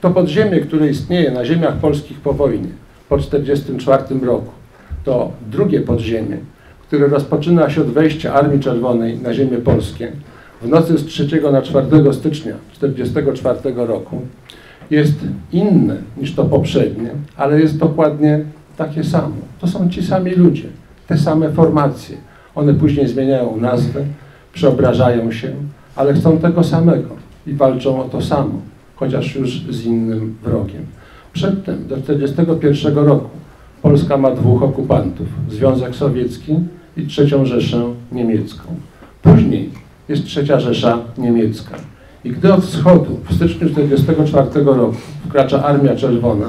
To podziemie, które istnieje na ziemiach polskich po wojnie, po 1944 roku, to drugie podziemie, które rozpoczyna się od wejścia Armii Czerwonej na ziemię polskie w nocy z 3 na 4 stycznia 1944 roku, jest inne niż to poprzednie, ale jest dokładnie takie samo. To są ci sami ludzie, te same formacje. One później zmieniają nazwę, przeobrażają się, ale chcą tego samego i walczą o to samo, chociaż już z innym wrogiem. Przedtem, do 1941 roku, Polska ma dwóch okupantów, Związek Sowiecki i trzecią Rzeszę Niemiecką. Później jest trzecia Rzesza Niemiecka. I gdy od wschodu w styczniu 1944 roku wkracza Armia Czerwona,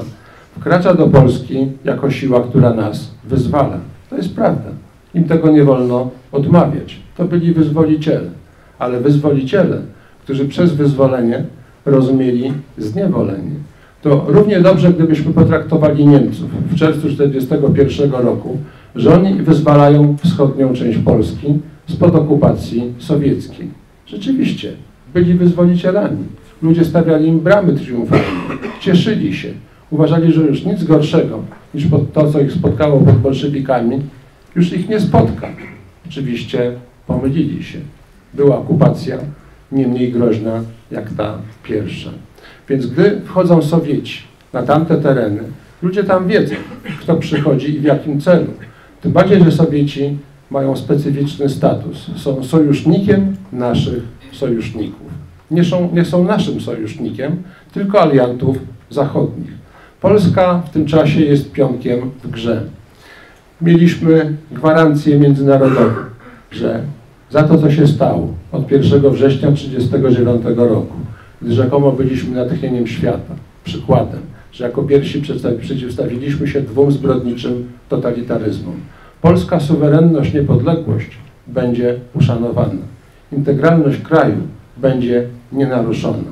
wkracza do Polski jako siła, która nas wyzwala. To jest prawda. Im tego nie wolno odmawiać. To byli wyzwoliciele. Ale wyzwoliciele, którzy przez wyzwolenie rozumieli zniewolenie. To równie dobrze, gdybyśmy potraktowali Niemców w czerwcu 1941 roku, że oni wyzwalają wschodnią część Polski spod okupacji sowieckiej. Rzeczywiście, byli wyzwolicielami. Ludzie stawiali im bramy triumfalne, cieszyli się, uważali, że już nic gorszego niż to, co ich spotkało pod bolszewikami, już ich nie spotka. Oczywiście pomylili się. Była okupacja nie mniej groźna jak ta pierwsza. Więc gdy wchodzą Sowieci na tamte tereny, ludzie tam wiedzą, kto przychodzi i w jakim celu. Tym bardziej, że Sowieci mają specyficzny status. Są sojusznikiem naszych sojuszników. Nie są, nie są naszym sojusznikiem, tylko aliantów zachodnich. Polska w tym czasie jest pionkiem w grze. Mieliśmy gwarancję międzynarodową, że za to, co się stało od 1 września 1939 roku, gdy rzekomo byliśmy natchnieniem świata, przykładem, że jako pierwsi przeciwstawiliśmy się dwóm zbrodniczym totalitaryzmom. Polska suwerenność, niepodległość będzie uszanowana. Integralność kraju będzie nienaruszona.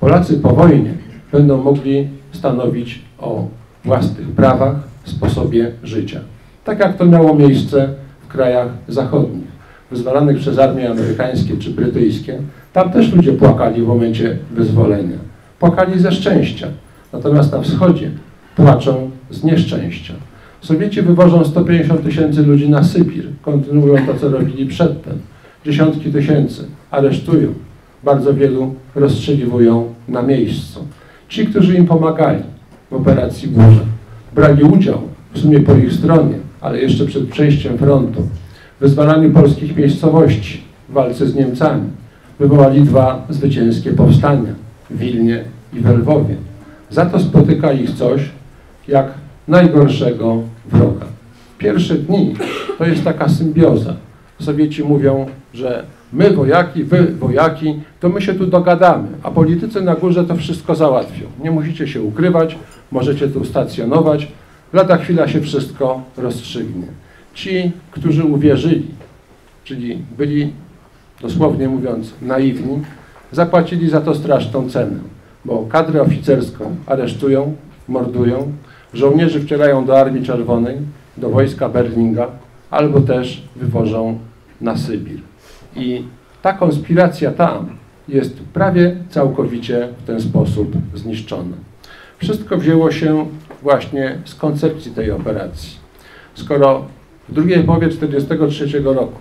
Polacy po wojnie będą mogli stanowić o własnych prawach, sposobie życia. Tak jak to miało miejsce w krajach zachodnich, wyzwalanych przez armie amerykańskie czy brytyjskie. Tam też ludzie płakali w momencie wyzwolenia. Płakali ze szczęścia. Natomiast na wschodzie płaczą z nieszczęścia. Sowieci wywożą 150 tysięcy ludzi na Sybir, kontynuują to, co robili przedtem. Dziesiątki tysięcy aresztują, bardzo wielu rozstrzeliwują na miejscu. Ci, którzy im pomagali w operacji Burza, brali udział w sumie po ich stronie, ale jeszcze przed przejściem frontu, wyzwalaniu polskich miejscowości, w walce z Niemcami. Wywołali dwa zwycięskie powstania w Wilnie i w Lwowie. Za to spotyka ich coś jak najgorszego wroga. Pierwsze dni to jest taka symbioza. Sowieci mówią, że my wojaki, wy wojaki, to my się tu dogadamy, a politycy na górze to wszystko załatwią. Nie musicie się ukrywać, możecie tu stacjonować, lada chwila się wszystko rozstrzygnie. Ci, którzy uwierzyli, czyli byli, dosłownie mówiąc, naiwni, zapłacili za to straszną cenę, bo kadrę oficerską aresztują, mordują, żołnierzy wcielają do Armii Czerwonej, do wojska Berlinga, albo też wywożą na Sybir. I ta konspiracja tam jest prawie całkowicie w ten sposób zniszczona. Wszystko wzięło się właśnie z koncepcji tej operacji. Skoro w drugiej połowie 1943 roku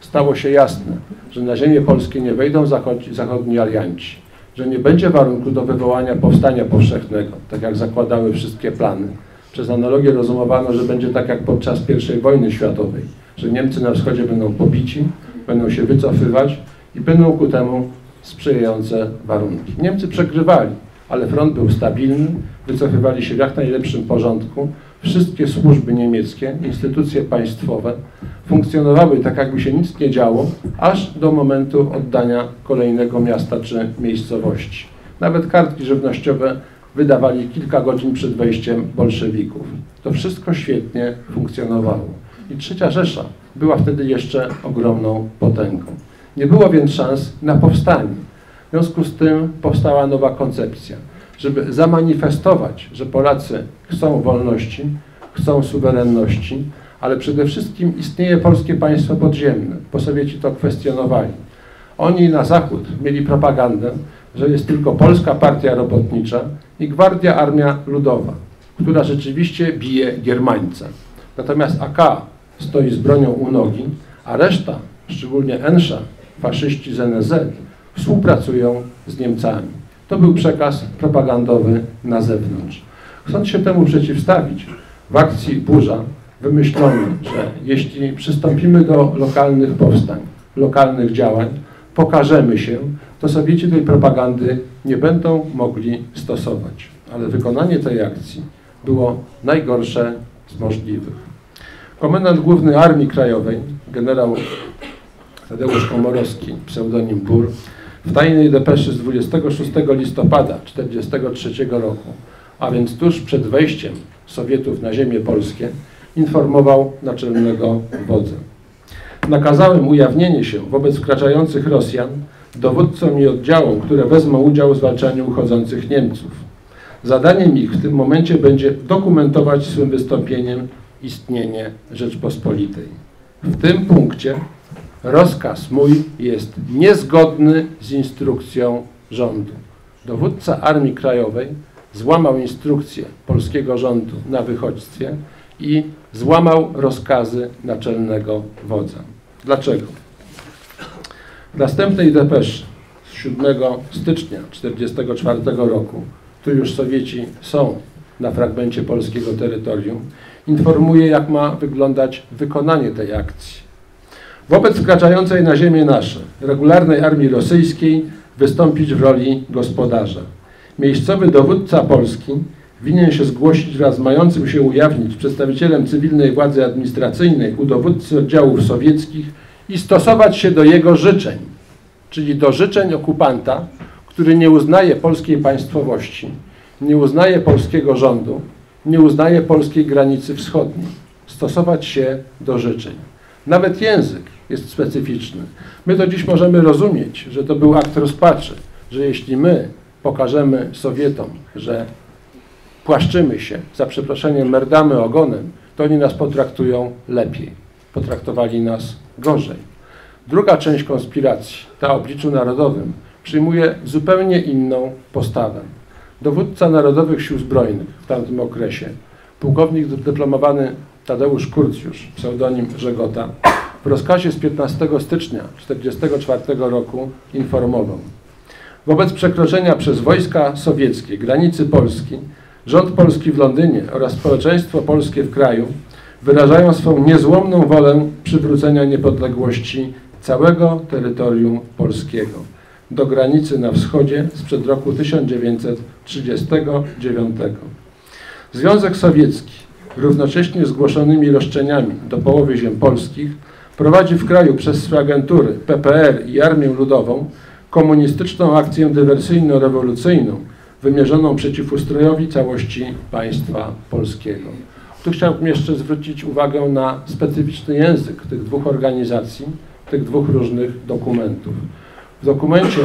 stało się jasne, że na ziemię polskie nie wejdą zachodni alianci, że nie będzie warunku do wywołania powstania powszechnego, tak jak zakładały wszystkie plany. Przez analogię rozumowano, że będzie tak jak podczas I wojny światowej, że Niemcy na wschodzie będą pobici, będą się wycofywać i będą ku temu sprzyjające warunki. Niemcy przegrywali, ale front był stabilny, wycofywali się w jak najlepszym porządku, wszystkie służby niemieckie, instytucje państwowe funkcjonowały tak, jakby się nic nie działo, aż do momentu oddania kolejnego miasta czy miejscowości. Nawet kartki żywnościowe wydawali kilka godzin przed wejściem bolszewików. To wszystko świetnie funkcjonowało. I trzecia Rzesza była wtedy jeszcze ogromną potęgą. Nie było więc szans na powstanie. W związku z tym powstała nowa koncepcja żeby zamanifestować, że Polacy chcą wolności, chcą suwerenności, ale przede wszystkim istnieje polskie państwo podziemne, bo Sowieci to kwestionowali. Oni na zachód mieli propagandę, że jest tylko Polska Partia Robotnicza i Gwardia Armia Ludowa, która rzeczywiście bije Giermańca. Natomiast AK stoi z bronią u nogi, a reszta, szczególnie Ensza, faszyści z NZ, współpracują z Niemcami. To był przekaz propagandowy na zewnątrz. Chcąc się temu przeciwstawić, w akcji Burza wymyślono, że jeśli przystąpimy do lokalnych powstań, lokalnych działań, pokażemy się, to Sowieci tej propagandy nie będą mogli stosować. Ale wykonanie tej akcji było najgorsze z możliwych. Komendant Główny Armii Krajowej, generał Tadeusz Komorowski, pseudonim Bur, w tajnej depeszy z 26 listopada 1943 roku, a więc tuż przed wejściem Sowietów na ziemię polskie, informował naczelnego wodza. Nakazałem ujawnienie się wobec wkraczających Rosjan dowódcom i oddziałom, które wezmą udział w zwalczaniu uchodzących Niemców. Zadaniem ich w tym momencie będzie dokumentować swym wystąpieniem istnienie Rzeczpospolitej. W tym punkcie rozkaz mój jest niezgodny z instrukcją rządu. Dowódca Armii Krajowej złamał instrukcję polskiego rządu na wychodźstwie i złamał rozkazy naczelnego wodza. Dlaczego? W następnej depeszy z 7 stycznia 1944 roku, tu już Sowieci są na fragmencie polskiego terytorium, informuje, jak ma wyglądać wykonanie tej akcji. Wobec wkraczającej na ziemię nasze regularnej armii rosyjskiej wystąpić w roli gospodarza. Miejscowy dowódca Polski winien się zgłosić wraz z mającym się ujawnić przedstawicielem cywilnej władzy administracyjnej u dowódcy oddziałów sowieckich i stosować się do jego życzeń, czyli do życzeń okupanta, który nie uznaje polskiej państwowości, nie uznaje polskiego rządu, nie uznaje polskiej granicy wschodniej. Stosować się do życzeń. Nawet język jest specyficzny. My to dziś możemy rozumieć, że to był akt rozpaczy, że jeśli my pokażemy Sowietom, że płaszczymy się, za przeproszeniem merdamy ogonem, to oni nas potraktują lepiej. Potraktowali nas gorzej. Druga część konspiracji, ta o obliczu narodowym, przyjmuje zupełnie inną postawę. Dowódca Narodowych Sił Zbrojnych w tamtym okresie, pułkownik dyplomowany Tadeusz Kurcjusz, pseudonim Żegota, w rozkazie z 15 stycznia 1944 roku informował Wobec przekroczenia przez wojska sowieckie granicy Polski, rząd polski w Londynie oraz społeczeństwo polskie w kraju wyrażają swą niezłomną wolę przywrócenia niepodległości całego terytorium polskiego do granicy na wschodzie sprzed roku 1939. Związek Sowiecki, równocześnie zgłoszonymi roszczeniami do połowy ziem polskich, prowadzi w kraju przez swe agentury PPR i Armię Ludową komunistyczną akcję dywersyjno-rewolucyjną wymierzoną przeciw ustrojowi całości państwa polskiego. Tu chciałbym jeszcze zwrócić uwagę na specyficzny język tych dwóch organizacji, tych dwóch różnych dokumentów. W dokumencie,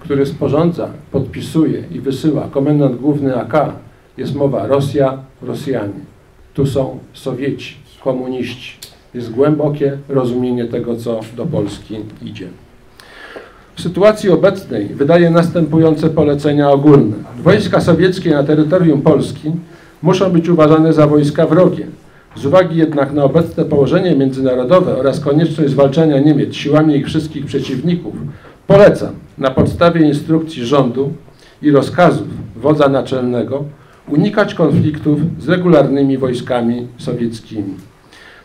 który sporządza, podpisuje i wysyła komendant główny AK, jest mowa Rosja, Rosjanie. Tu są Sowieci, komuniści. Jest głębokie rozumienie tego, co do Polski idzie. W sytuacji obecnej wydaje następujące polecenia ogólne. Wojska sowieckie na terytorium Polski muszą być uważane za wojska wrogie. Z uwagi jednak na obecne położenie międzynarodowe oraz konieczność zwalczania Niemiec siłami ich wszystkich przeciwników, polecam na podstawie instrukcji rządu i rozkazów wodza naczelnego unikać konfliktów z regularnymi wojskami sowieckimi.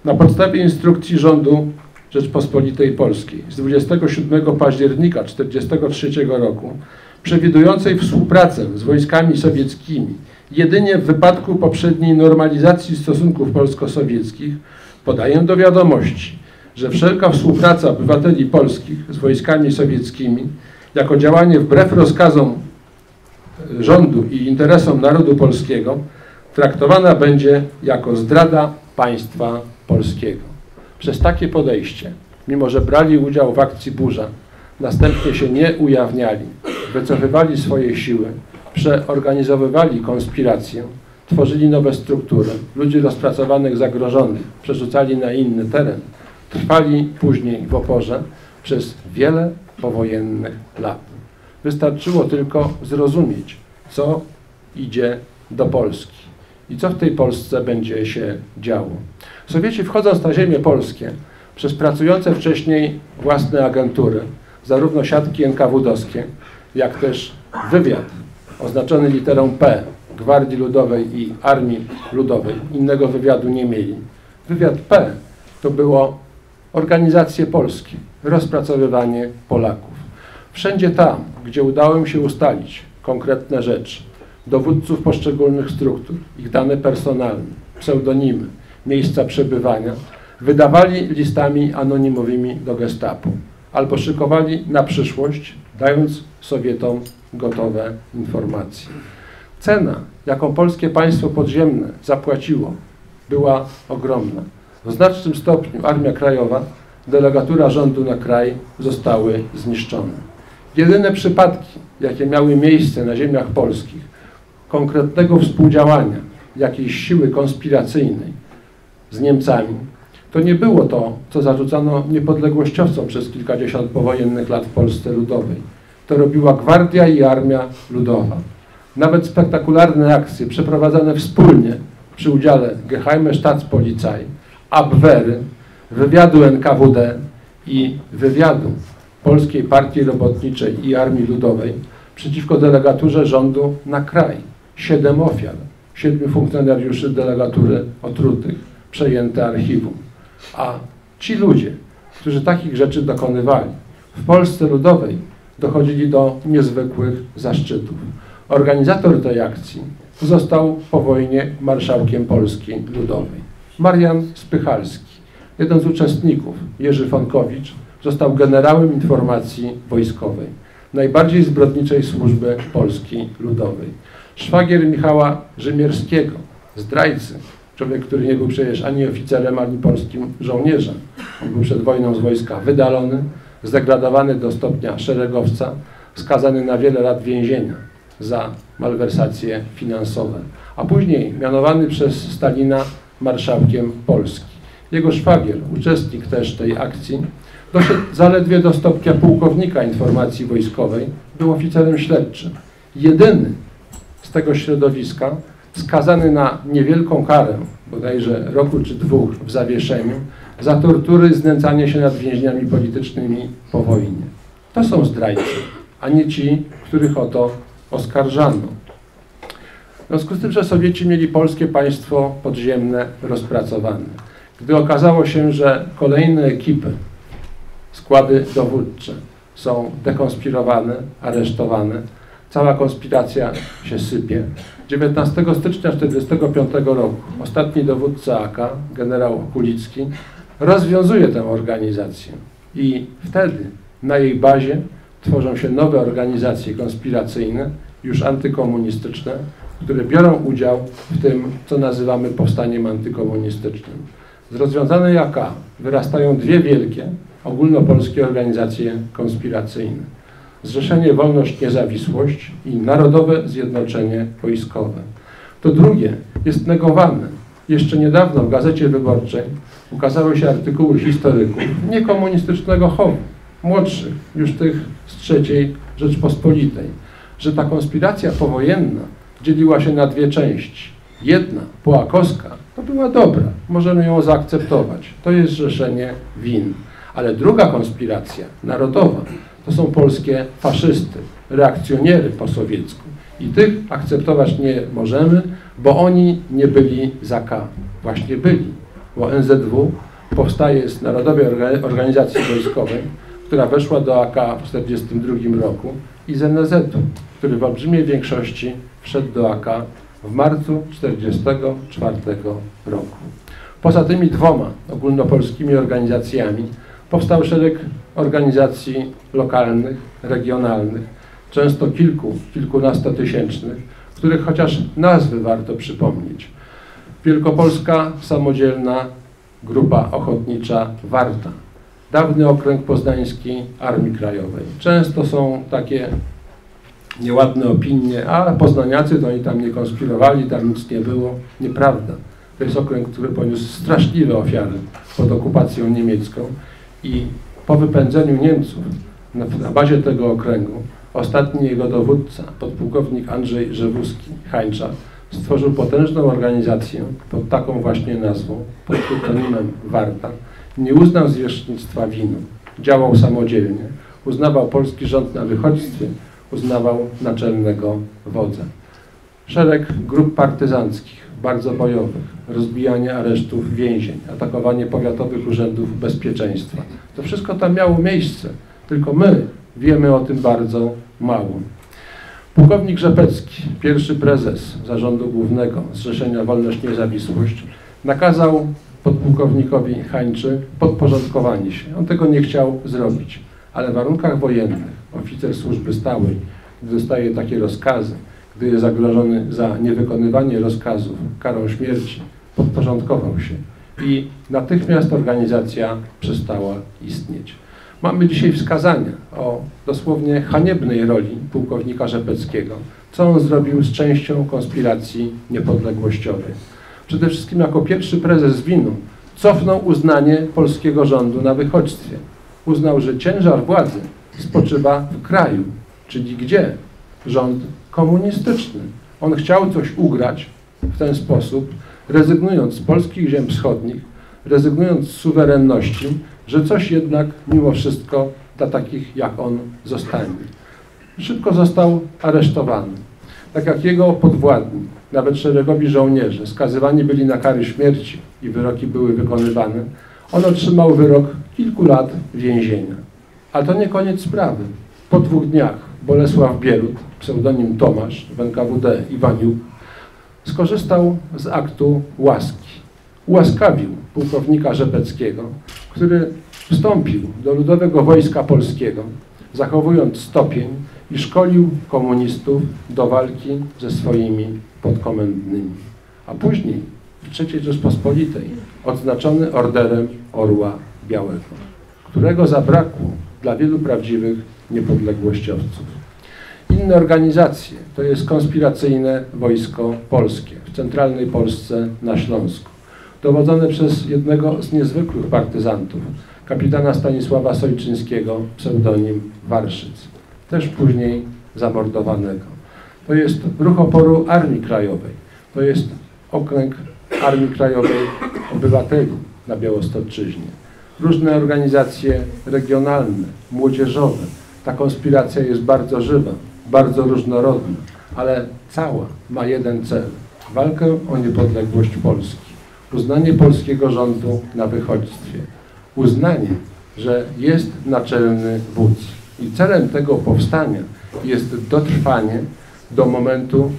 Na podstawie instrukcji rządu Rzeczpospolitej Polskiej z 27 października 1943 roku, przewidującej współpracę z wojskami sowieckimi jedynie w wypadku poprzedniej normalizacji stosunków polsko-sowieckich, podaję do wiadomości, że wszelka współpraca obywateli polskich z wojskami sowieckimi jako działanie wbrew rozkazom rządu i interesom narodu polskiego traktowana będzie jako zdrada państwa polskiego. Przez takie podejście, mimo że brali udział w akcji burza, następnie się nie ujawniali, wycofywali swoje siły, przeorganizowywali konspirację, tworzyli nowe struktury, ludzi rozpracowanych, zagrożonych, przerzucali na inny teren, trwali później w oporze przez wiele powojennych lat. Wystarczyło tylko zrozumieć, co idzie do Polski i co w tej Polsce będzie się działo. Sowieci wchodząc na ziemię polskie przez pracujące wcześniej własne agentury, zarówno siatki NKWD-owskie, jak też wywiad oznaczony literą P Gwardii Ludowej i Armii Ludowej, innego wywiadu nie mieli. Wywiad P to było organizacje polskie, rozpracowywanie Polaków. Wszędzie tam, gdzie udało im się ustalić konkretne rzeczy, dowódców poszczególnych struktur, ich dane personalne, pseudonimy, miejsca przebywania, wydawali listami anonimowymi do gestapo albo szykowali na przyszłość, dając Sowietom gotowe informacje. Cena, jaką polskie państwo podziemne zapłaciło, była ogromna. W znacznym stopniu Armia Krajowa, delegatura rządu na kraj zostały zniszczone. Jedyne przypadki, jakie miały miejsce na ziemiach polskich, konkretnego współdziałania jakiejś siły konspiracyjnej z Niemcami, to nie było to, co zarzucano niepodległościowcom przez kilkadziesiąt powojennych lat w Polsce Ludowej. To robiła Gwardia i Armia Ludowa. Nawet spektakularne akcje przeprowadzane wspólnie przy udziale Geheime Staatspolizei, Abwehry, wywiadu NKWD i wywiadu Polskiej Partii Robotniczej i Armii Ludowej przeciwko delegaturze rządu na kraj. Siedem ofiar, siedmiu funkcjonariuszy delegatury otrutych, przejęte archiwum. A ci ludzie, którzy takich rzeczy dokonywali, w Polsce Ludowej dochodzili do niezwykłych zaszczytów. Organizator tej akcji został po wojnie marszałkiem Polski Ludowej. Marian Spychalski, jeden z uczestników, Jerzy Fonkowicz, został generałem informacji wojskowej, najbardziej zbrodniczej służby Polski Ludowej. Szwagier Michała Rzymierskiego, zdrajcy, człowiek, który nie był przecież ani oficerem, ani polskim żołnierzem. On był przed wojną z wojska wydalony, zdegradowany do stopnia szeregowca, skazany na wiele lat więzienia za malwersacje finansowe, a później mianowany przez Stalina marszałkiem Polski. Jego szwagier, uczestnik też tej akcji, doszedł zaledwie do stopnia pułkownika informacji wojskowej, był oficerem śledczym. Jedyny z tego środowiska skazany na niewielką karę, bodajże roku czy dwóch w zawieszeniu, za tortury, znęcanie się nad więźniami politycznymi po wojnie. To są zdrajcy, a nie ci, których o to oskarżano. W związku z tym, że Sowieci mieli polskie państwo podziemne rozpracowane. Gdy okazało się, że kolejne ekipy, składy dowódcze są dekonspirowane, aresztowane, cała konspiracja się sypie. 19 stycznia 1945 roku ostatni dowódca AK, generał Kulicki, rozwiązuje tę organizację i wtedy na jej bazie tworzą się nowe organizacje konspiracyjne, już antykomunistyczne, które biorą udział w tym, co nazywamy powstaniem antykomunistycznym. Z rozwiązanej AK wyrastają dwie wielkie, ogólnopolskie organizacje konspiracyjne. Zrzeszenie Wolność Niezawisłość i Narodowe Zjednoczenie Wojskowe. To drugie jest negowane. Jeszcze niedawno w Gazecie Wyborczej ukazały się artykuły historyków niekomunistycznego chowu, młodszych, już tych z III Rzeczpospolitej, że ta konspiracja powojenna dzieliła się na dwie części. Jedna, połakowska, to była dobra, możemy ją zaakceptować. To jest zrzeszenie win. Ale druga konspiracja, narodowa, to są polskie faszysty, reakcjoniery po sowiecku. I tych akceptować nie możemy, bo oni nie byli za K. Właśnie byli, bo NZW powstaje z Narodowej Organizacji Wojskowej, która weszła do AK w 1942 roku i z NZ-u, który w olbrzymiej większości wszedł do AK w marcu 1944 roku. Poza tymi dwoma ogólnopolskimi organizacjami powstał szereg organizacji lokalnych, regionalnych, często kilku, kilkunastotysięcznych, których chociaż nazwy warto przypomnieć. Wielkopolska Samodzielna Grupa Ochotnicza Warta, dawny okręg poznański Armii Krajowej. Często są takie nieładne opinie, a poznaniacy to oni tam nie konspirowali, tam nic nie było. Nieprawda. To jest okręg, który poniósł straszliwe ofiary pod okupacją niemiecką i po wypędzeniu Niemców na, bazie tego okręgu Ostatni jego dowódca, podpułkownik Andrzej Żewuski, Hańcza, stworzył potężną organizację pod taką właśnie nazwą, pod pseudonimem Warta. Nie uznał zwierzchnictwa winu, działał samodzielnie, uznawał polski rząd na wychodźstwie, uznawał naczelnego wodza. Szereg grup partyzanckich, bardzo bojowych, rozbijanie aresztów, więzień, atakowanie powiatowych urzędów bezpieczeństwa. To wszystko tam miało miejsce, tylko my wiemy o tym bardzo mało. Pułkownik Rzepecki, pierwszy prezes Zarządu Głównego Zrzeszenia Wolność Niezawisłość, nakazał podpułkownikowi Hańczy podporządkowanie się. On tego nie chciał zrobić, ale w warunkach wojennych oficer służby stałej, gdy dostaje takie rozkazy, gdy jest zagrożony za niewykonywanie rozkazów karą śmierci, podporządkował się i natychmiast organizacja przestała istnieć. Mamy dzisiaj wskazania o dosłownie haniebnej roli pułkownika Rzepeckiego, co on zrobił z częścią konspiracji niepodległościowej. Przede wszystkim jako pierwszy prezes winu cofnął uznanie polskiego rządu na wychodźstwie. Uznał, że ciężar władzy spoczywa w kraju, czyli gdzie? Rząd komunistyczny. On chciał coś ugrać w ten sposób, rezygnując z polskich ziem wschodnich, rezygnując z suwerenności, że coś jednak mimo wszystko dla takich jak on zostanie. Szybko został aresztowany. Tak jak jego podwładni, nawet szeregowi żołnierze, skazywani byli na kary śmierci i wyroki były wykonywane, on otrzymał wyrok kilku lat więzienia. Ale to nie koniec sprawy. Po dwóch dniach Bolesław Bielut, pseudonim Tomasz w NKWD Iwaniuk, skorzystał z aktu łaski. Ułaskawił pułkownika Rzepeckiego, który wstąpił do Ludowego Wojska Polskiego, zachowując stopień i szkolił komunistów do walki ze swoimi podkomendnymi. A później w III Rzeczpospolitej odznaczony orderem Orła Białego, którego zabrakło dla wielu prawdziwych niepodległościowców. Inne organizacje to jest konspiracyjne Wojsko Polskie w centralnej Polsce na Śląsku, dowodzone przez jednego z niezwykłych partyzantów, kapitana Stanisława Sojczyńskiego, pseudonim Warszyc, też później zamordowanego. To jest ruch oporu Armii Krajowej, to jest okręg Armii Krajowej Obywateli na Białostoczyźnie. Różne organizacje regionalne, młodzieżowe. Ta konspiracja jest bardzo żywa, bardzo różnorodna, ale cała ma jeden cel. Walkę o niepodległość Polski. Uznanie polskiego rządu na wychodźstwie uznanie, że jest naczelny wódz. I celem tego powstania jest dotrwanie do momentu,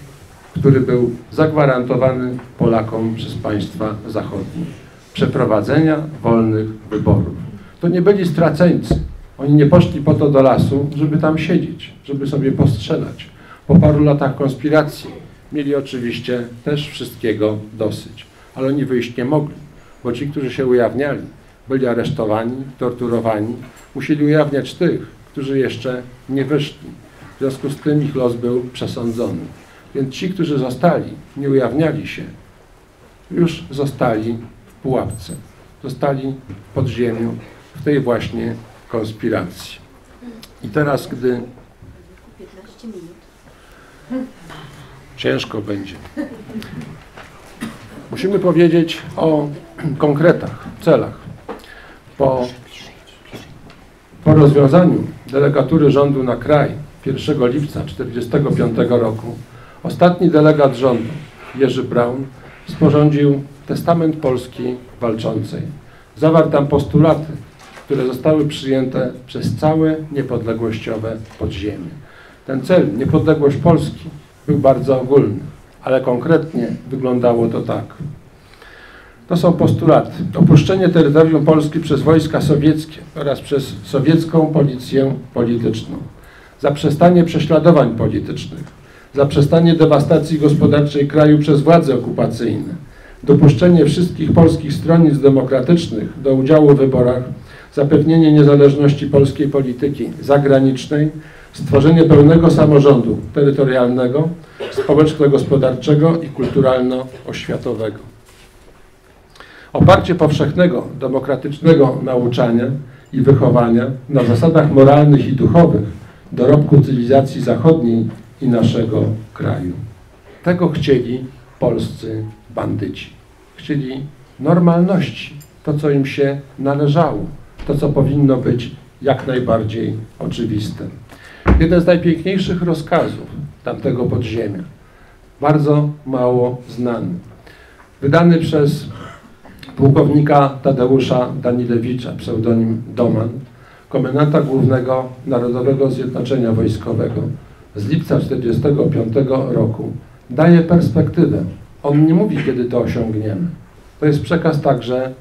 który był zagwarantowany Polakom przez państwa zachodnie. Przeprowadzenia wolnych wyborów. To nie byli straceńcy. Oni nie poszli po to do lasu, żeby tam siedzieć, żeby sobie postrzelać. Po paru latach konspiracji mieli oczywiście też wszystkiego dosyć. Ale oni wyjść nie mogli, bo ci, którzy się ujawniali, byli aresztowani, torturowani, musieli ujawniać tych, którzy jeszcze nie wyszli. W związku z tym ich los był przesądzony. Więc ci, którzy zostali, nie ujawniali się, już zostali w pułapce. Zostali pod ziemią w tej właśnie konspiracji. I teraz, gdy 15 minut. ciężko będzie, musimy powiedzieć o konkretach, celach po, po rozwiązaniu delegatury rządu na kraj 1 lipca 1945 roku ostatni delegat rządu, Jerzy Braun, sporządził testament Polski walczącej. Zawarł tam postulaty, które zostały przyjęte przez całe niepodległościowe podziemie. Ten cel, niepodległość Polski, był bardzo ogólny, ale konkretnie wyglądało to tak. To są postulaty. Opuszczenie terytorium Polski przez wojska sowieckie oraz przez sowiecką policję polityczną. Zaprzestanie prześladowań politycznych. Zaprzestanie dewastacji gospodarczej kraju przez władze okupacyjne. Dopuszczenie wszystkich polskich stronnic demokratycznych do udziału w wyborach. Zapewnienie niezależności polskiej polityki zagranicznej. Stworzenie pełnego samorządu terytorialnego, społeczno-gospodarczego i kulturalno-oświatowego. Oparcie powszechnego, demokratycznego nauczania i wychowania na zasadach moralnych i duchowych dorobku cywilizacji zachodniej i naszego kraju. Tego chcieli polscy bandyci. Chcieli normalności, to co im się należało, to co powinno być jak najbardziej oczywiste. Jeden z najpiękniejszych rozkazów tamtego podziemia, bardzo mało znany, wydany przez pułkownika Tadeusza Danilewicza, pseudonim Doman, komendanta głównego Narodowego Zjednoczenia Wojskowego z lipca 1945 roku, daje perspektywę. On nie mówi, kiedy to osiągniemy. To jest przekaz także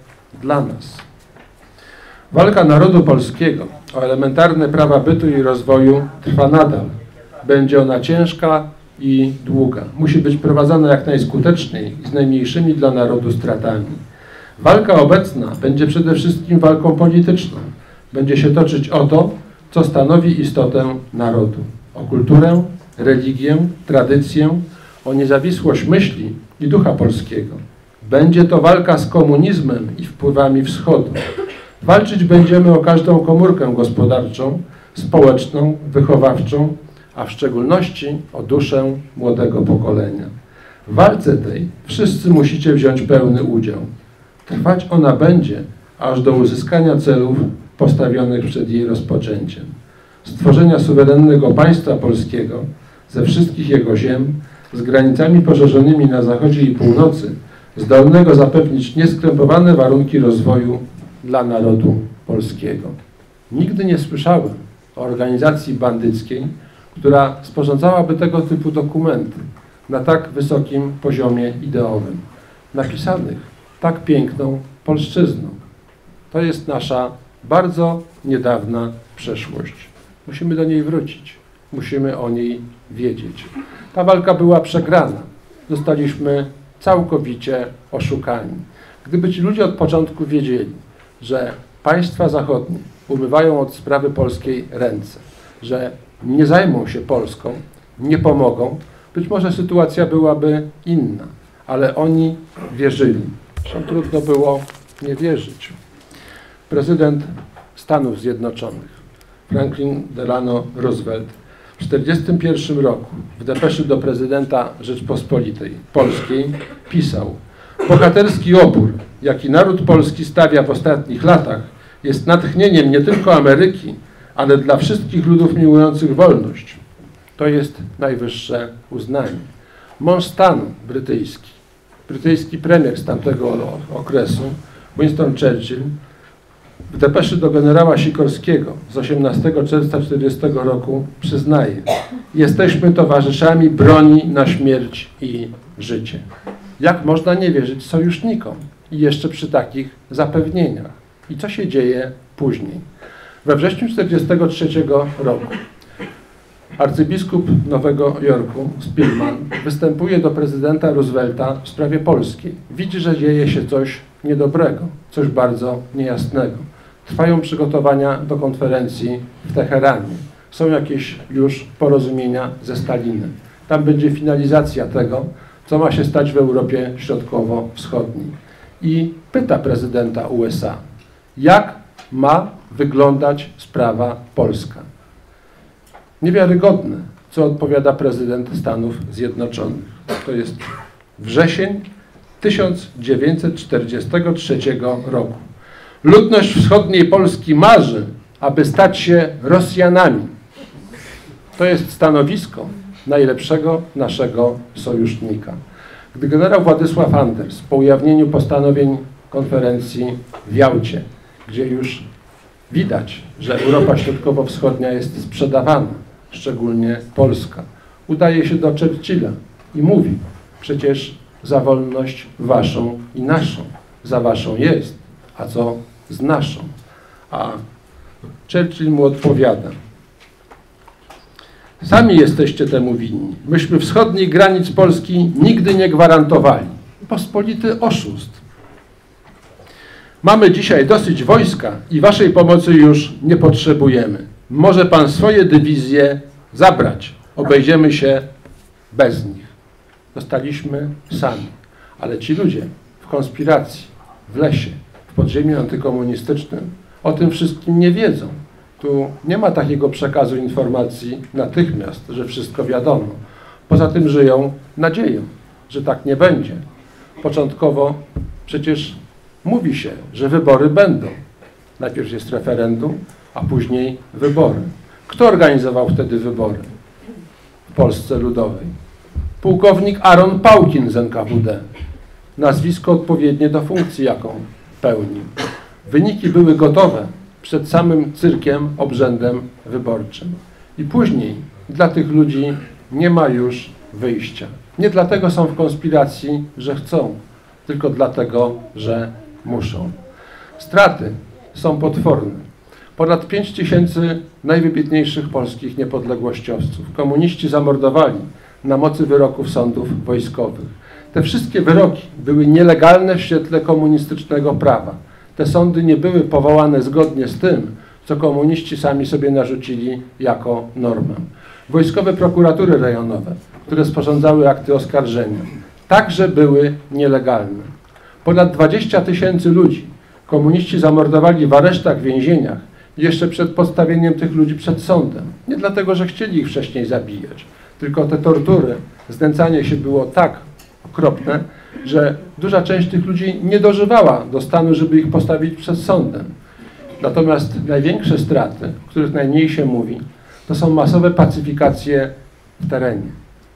dla nas. Walka narodu polskiego o elementarne prawa bytu i rozwoju trwa nadal. Będzie ona ciężka i długa. Musi być prowadzona jak najskuteczniej i z najmniejszymi dla narodu stratami. Walka obecna będzie przede wszystkim walką polityczną. Będzie się toczyć o to, co stanowi istotę narodu. O kulturę, religię, tradycję, o niezawisłość myśli i ducha polskiego. Będzie to walka z komunizmem i wpływami wschodu. Walczyć będziemy o każdą komórkę gospodarczą, społeczną, wychowawczą, a w szczególności o duszę młodego pokolenia. W walce tej wszyscy musicie wziąć pełny udział. Trwać ona będzie aż do uzyskania celów postawionych przed jej rozpoczęciem. Stworzenia suwerennego państwa polskiego ze wszystkich jego ziem, z granicami poszerzonymi na zachodzie i północy, zdolnego zapewnić nieskrępowane warunki rozwoju dla narodu polskiego. Nigdy nie słyszałem o organizacji bandyckiej, która sporządzałaby tego typu dokumenty na tak wysokim poziomie ideowym, napisanych tak piękną polszczyzną. To jest nasza bardzo niedawna przeszłość. Musimy do niej wrócić. Musimy o niej wiedzieć. Ta walka była przegrana. Zostaliśmy całkowicie oszukani. Gdyby ci ludzie od początku wiedzieli, że państwa zachodnie umywają od sprawy polskiej ręce, że nie zajmą się Polską, nie pomogą, być może sytuacja byłaby inna, ale oni wierzyli. Zresztą trudno było nie wierzyć. Prezydent Stanów Zjednoczonych Franklin Delano Roosevelt w 1941 roku w depeszy do prezydenta Rzeczpospolitej Polskiej pisał Bohaterski opór, jaki naród polski stawia w ostatnich latach, jest natchnieniem nie tylko Ameryki, ale dla wszystkich ludów miłujących wolność. To jest najwyższe uznanie. Mąż stanu brytyjski, brytyjski premier z tamtego okresu, Winston Churchill, w depeszy do generała Sikorskiego z 18 czerwca 1940 roku przyznaje Jesteśmy towarzyszami broni na śmierć i życie. Jak można nie wierzyć sojusznikom i jeszcze przy takich zapewnieniach? I co się dzieje później? We wrześniu 1943 roku arcybiskup Nowego Jorku, Spillman, występuje do prezydenta Roosevelta w sprawie polskiej. Widzi, że dzieje się coś niedobrego, coś bardzo niejasnego. Trwają przygotowania do konferencji w Teheranie. Są jakieś już porozumienia ze Stalinem. Tam będzie finalizacja tego, co ma się stać w Europie Środkowo-Wschodniej. I pyta prezydenta USA, jak ma wyglądać sprawa polska. Niewiarygodne, co odpowiada prezydent Stanów Zjednoczonych. To jest wrzesień 1943 roku. Ludność wschodniej Polski marzy, aby stać się Rosjanami. To jest stanowisko najlepszego naszego sojusznika. Gdy generał Władysław Anders po ujawnieniu postanowień konferencji w Jałcie, gdzie już widać, że Europa Środkowo-Wschodnia jest sprzedawana, szczególnie Polska, udaje się do Churchilla i mówi, przecież za wolność waszą i naszą, za waszą jest, a co z naszą. A Churchill mu odpowiada, Sami jesteście temu winni. Myśmy wschodnich granic Polski nigdy nie gwarantowali. Pospolity oszust. Mamy dzisiaj dosyć wojska i waszej pomocy już nie potrzebujemy. Może pan swoje dywizje zabrać. Obejdziemy się bez nich. Zostaliśmy sami. Ale ci ludzie w konspiracji, w lesie, w podziemiu antykomunistycznym o tym wszystkim nie wiedzą. Tu nie ma takiego przekazu informacji natychmiast, że wszystko wiadomo. Poza tym żyją nadzieją, że tak nie będzie. Początkowo przecież mówi się, że wybory będą. Najpierw jest referendum, a później wybory. Kto organizował wtedy wybory w Polsce Ludowej? Pułkownik Aaron Pałkin z NKWD. Nazwisko odpowiednie do funkcji, jaką pełnił. Wyniki były gotowe przed samym cyrkiem, obrzędem wyborczym. I później dla tych ludzi nie ma już wyjścia. Nie dlatego są w konspiracji, że chcą, tylko dlatego, że muszą. Straty są potworne. Ponad 5 tysięcy najwybitniejszych polskich niepodległościowców. Komuniści zamordowali na mocy wyroków sądów wojskowych. Te wszystkie wyroki były nielegalne w świetle komunistycznego prawa. Te sądy nie były powołane zgodnie z tym, co komuniści sami sobie narzucili jako normę. Wojskowe prokuratury rejonowe, które sporządzały akty oskarżenia, także były nielegalne. Ponad 20 tysięcy ludzi komuniści zamordowali w aresztach, więzieniach jeszcze przed postawieniem tych ludzi przed sądem. Nie dlatego, że chcieli ich wcześniej zabijać, tylko te tortury, znęcanie się było tak okropne, że duża część tych ludzi nie dożywała do stanu, żeby ich postawić przed sądem. Natomiast największe straty, o których najmniej się mówi, to są masowe pacyfikacje w terenie,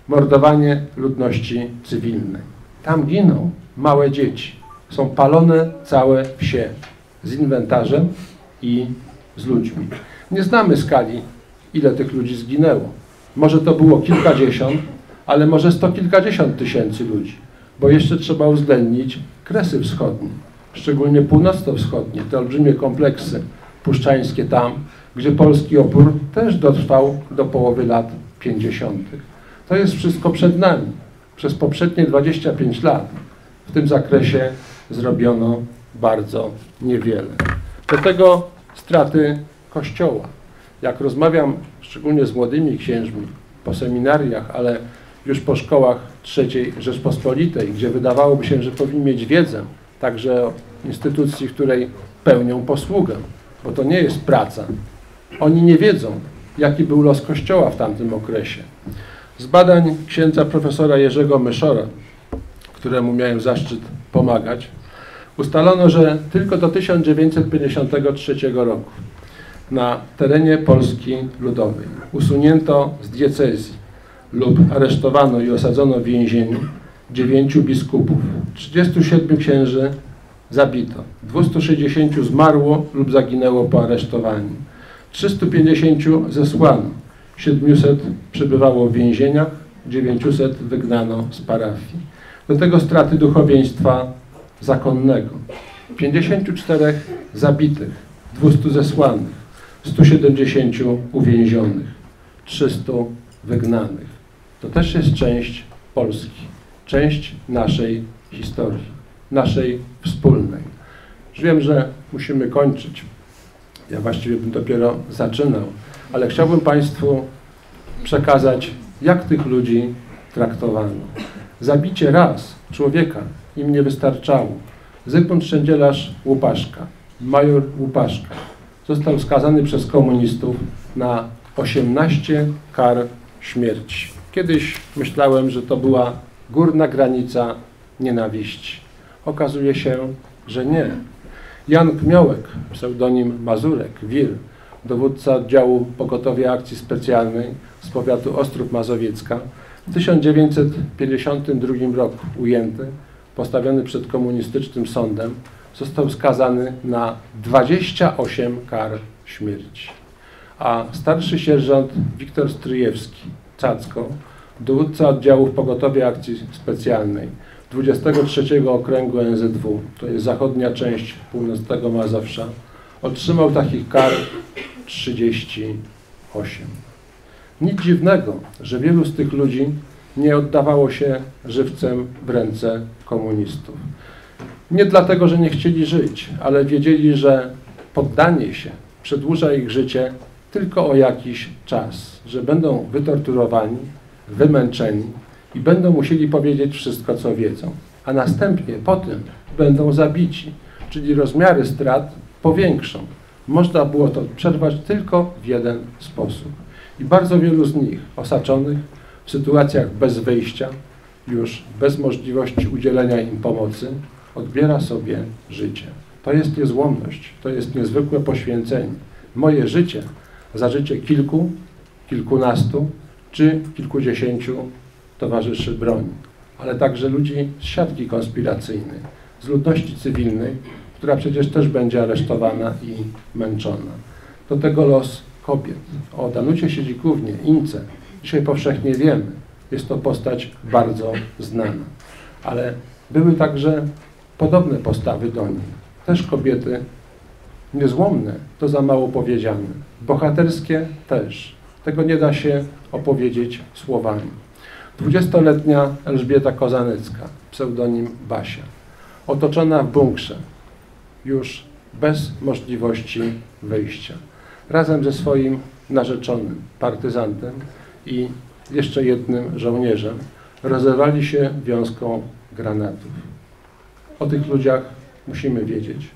mordowanie ludności cywilnej. Tam giną małe dzieci, są palone całe wsie z inwentarzem i z ludźmi. Nie znamy skali, ile tych ludzi zginęło. Może to było kilkadziesiąt, ale może sto kilkadziesiąt tysięcy ludzi, bo jeszcze trzeba uwzględnić kresy wschodnie, szczególnie północno-wschodnie, te olbrzymie kompleksy puszczańskie tam, gdzie polski opór też dotrwał do połowy lat 50. To jest wszystko przed nami. Przez poprzednie 25 lat w tym zakresie zrobiono bardzo niewiele. Do tego straty Kościoła. Jak rozmawiam szczególnie z młodymi księżmi po seminariach, ale już po szkołach trzeciej Rzeczpospolitej, gdzie wydawałoby się, że powinni mieć wiedzę także instytucji, której pełnią posługę, bo to nie jest praca. Oni nie wiedzą, jaki był los Kościoła w tamtym okresie. Z badań księdza profesora Jerzego Myszora, któremu miałem zaszczyt pomagać, ustalono, że tylko do 1953 roku na terenie Polski Ludowej usunięto z diecezji lub aresztowano i osadzono w więzieniu dziewięciu biskupów, 37 księży zabito, 260 zmarło lub zaginęło po aresztowaniu, 350 zesłano, 700 przebywało w więzieniach, 900 wygnano z parafii. Do tego straty duchowieństwa zakonnego. 54 zabitych, 200 zesłanych, 170 uwięzionych, 300 wygnanych. To też jest część Polski, część naszej historii, naszej wspólnej. Już wiem, że musimy kończyć. Ja właściwie bym dopiero zaczynał, ale chciałbym Państwu przekazać, jak tych ludzi traktowano. Zabicie raz człowieka im nie wystarczało. Zygmunt Szczędzielarz Łupaszka, major Łupaszka, został skazany przez komunistów na 18 kar śmierci. Kiedyś myślałem, że to była górna granica nienawiści. Okazuje się, że nie. Jan Kmiołek, pseudonim Mazurek, Wir, dowódca oddziału Pogotowia Akcji Specjalnej z powiatu Ostrów Mazowiecka, w 1952 roku ujęty, postawiony przed komunistycznym sądem, został skazany na 28 kar śmierci. A starszy sierżant Wiktor Stryjewski, Cacko, dowódca oddziału w Pogotowie Akcji Specjalnej 23 Okręgu NZW, to jest zachodnia część północnego Mazowsza, otrzymał takich kar 38. Nic dziwnego, że wielu z tych ludzi nie oddawało się żywcem w ręce komunistów. Nie dlatego, że nie chcieli żyć, ale wiedzieli, że poddanie się przedłuża ich życie tylko o jakiś czas, że będą wytorturowani, wymęczeni i będą musieli powiedzieć wszystko, co wiedzą, a następnie po tym będą zabici, czyli rozmiary strat powiększą. można było to przerwać tylko w jeden sposób. I bardzo wielu z nich, osaczonych w sytuacjach bez wyjścia, już bez możliwości udzielenia im pomocy, odbiera sobie życie. To jest niezłomność, to jest niezwykłe poświęcenie. Moje życie za życie kilku, kilkunastu czy kilkudziesięciu towarzyszy broni, ale także ludzi z siatki konspiracyjnej, z ludności cywilnej, która przecież też będzie aresztowana i męczona. Do tego los kobiet. O Danucie Siedzikównie, Ince, dzisiaj powszechnie wiemy. Jest to postać bardzo znana. Ale były także podobne postawy do niej. Też kobiety niezłomne, to za mało powiedziane. Bohaterskie też. Tego nie da się opowiedzieć słowami. Dwudziestoletnia Elżbieta Kozanecka, pseudonim Basia, otoczona w bunkrze, już bez możliwości wyjścia. Razem ze swoim narzeczonym, partyzantem i jeszcze jednym żołnierzem rozerwali się wiązką granatów. O tych ludziach musimy wiedzieć,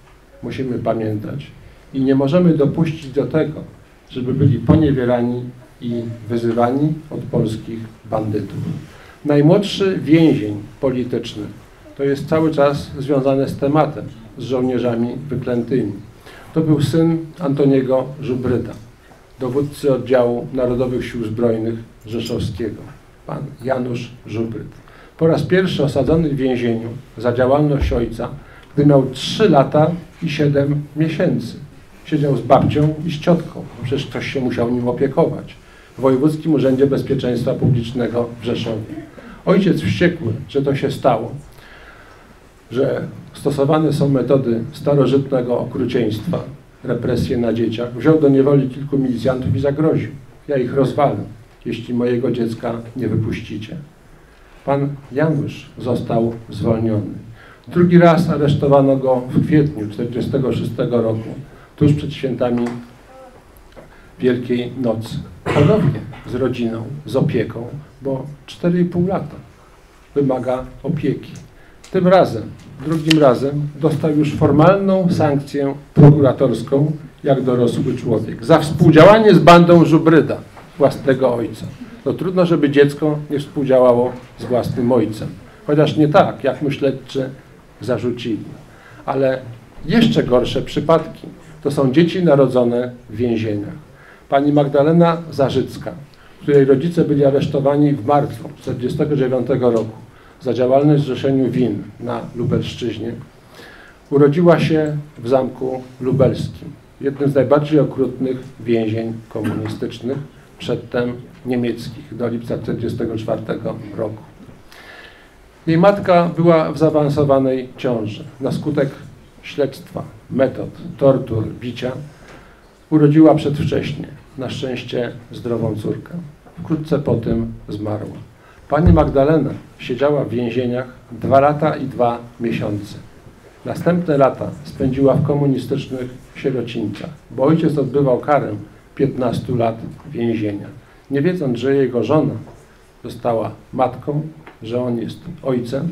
musimy pamiętać i nie możemy dopuścić do tego, żeby byli poniewierani i wyzywani od polskich bandytów. Najmłodszy więzień polityczny to jest cały czas związane z tematem, z żołnierzami wyklętymi. To był syn Antoniego Żubryda, dowódcy oddziału Narodowych Sił Zbrojnych Rzeszowskiego, pan Janusz Żubryd. Po raz pierwszy osadzony w więzieniu za działalność ojca, gdy miał 3 lata i 7 miesięcy. Siedział z babcią i z ciotką, przecież ktoś się musiał nim opiekować w Wojewódzkim Urzędzie Bezpieczeństwa Publicznego w Rzeszowie. Ojciec wściekły, że to się stało, że stosowane są metody starożytnego okrucieństwa, represje na dzieciach, wziął do niewoli kilku milicjantów i zagroził. Ja ich rozwalę, jeśli mojego dziecka nie wypuścicie. Pan Janusz został zwolniony. Drugi raz aresztowano go w kwietniu 1946 roku, tuż przed świętami Wielkiej Nocy. Ponownie z rodziną, z opieką, bo 4,5 lata wymaga opieki. Tym razem, drugim razem dostał już formalną sankcję prokuratorską, jak dorosły człowiek, za współdziałanie z bandą Żubryda, własnego ojca. No trudno, żeby dziecko nie współdziałało z własnym ojcem. Chociaż nie tak, jak mu śledczy zarzucili. Ale jeszcze gorsze przypadki to są dzieci narodzone w więzieniach. Pani Magdalena Zarzycka, której rodzice byli aresztowani w marcu 1949 roku za działalność w Zrzeszeniu Win na Lubelszczyźnie, urodziła się w Zamku Lubelskim, jednym z najbardziej okrutnych więzień komunistycznych, przedtem niemieckich, do lipca 1944 roku. Jej matka była w zaawansowanej ciąży. Na skutek śledztwa, metod, tortur, bicia urodziła przedwcześnie, na szczęście zdrową córkę. Wkrótce po tym zmarła. Pani Magdalena siedziała w więzieniach dwa lata i dwa miesiące. Następne lata spędziła w komunistycznych sierocińcach, bo ojciec odbywał karę 15 lat więzienia, nie wiedząc, że jego żona została matką, że on jest ojcem,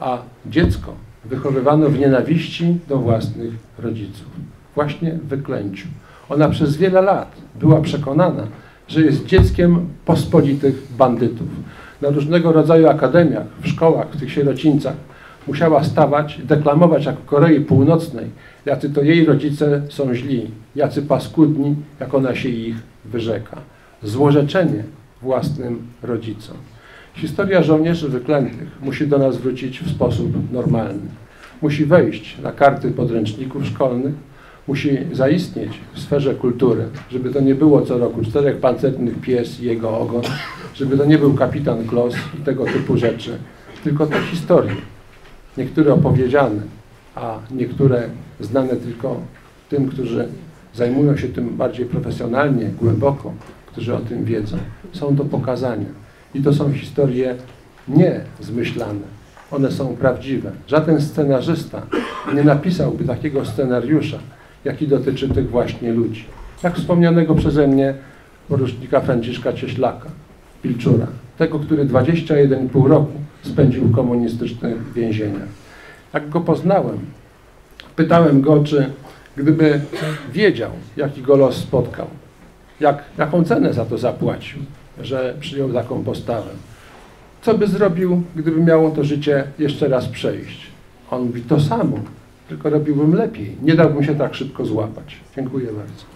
a dziecko wychowywano w nienawiści do własnych rodziców, właśnie w wyklęciu. Ona przez wiele lat była przekonana, że jest dzieckiem pospolitych bandytów. Na różnego rodzaju akademiach, w szkołach, w tych sierocińcach musiała stawać, deklamować jak w Korei Północnej, jacy to jej rodzice są źli, jacy paskudni, jak ona się ich wyrzeka. Złorzeczenie własnym rodzicom. Historia żołnierzy wyklętych musi do nas wrócić w sposób normalny. Musi wejść na karty podręczników szkolnych, musi zaistnieć w sferze kultury, żeby to nie było co roku czterech pancernych pies i jego ogon, żeby to nie był kapitan Klos i tego typu rzeczy, tylko te historie, niektóre opowiedziane, a niektóre znane tylko tym, którzy zajmują się tym bardziej profesjonalnie, głęboko, którzy o tym wiedzą, są do pokazania. I to są historie nie zmyślane, one są prawdziwe. Żaden scenarzysta nie napisałby takiego scenariusza, jaki dotyczy tych właśnie ludzi. Jak wspomnianego przeze mnie porucznika Franciszka Cieślaka, Pilczura, tego, który 21,5 roku spędził w komunistycznych więzieniach. Jak go poznałem, pytałem go, czy gdyby wiedział, jaki go los spotkał, jak, jaką cenę za to zapłacił, że przyjął taką postawę. Co by zrobił, gdyby miało to życie jeszcze raz przejść? On mówi to samo, tylko robiłbym lepiej. Nie dałbym się tak szybko złapać. Dziękuję bardzo.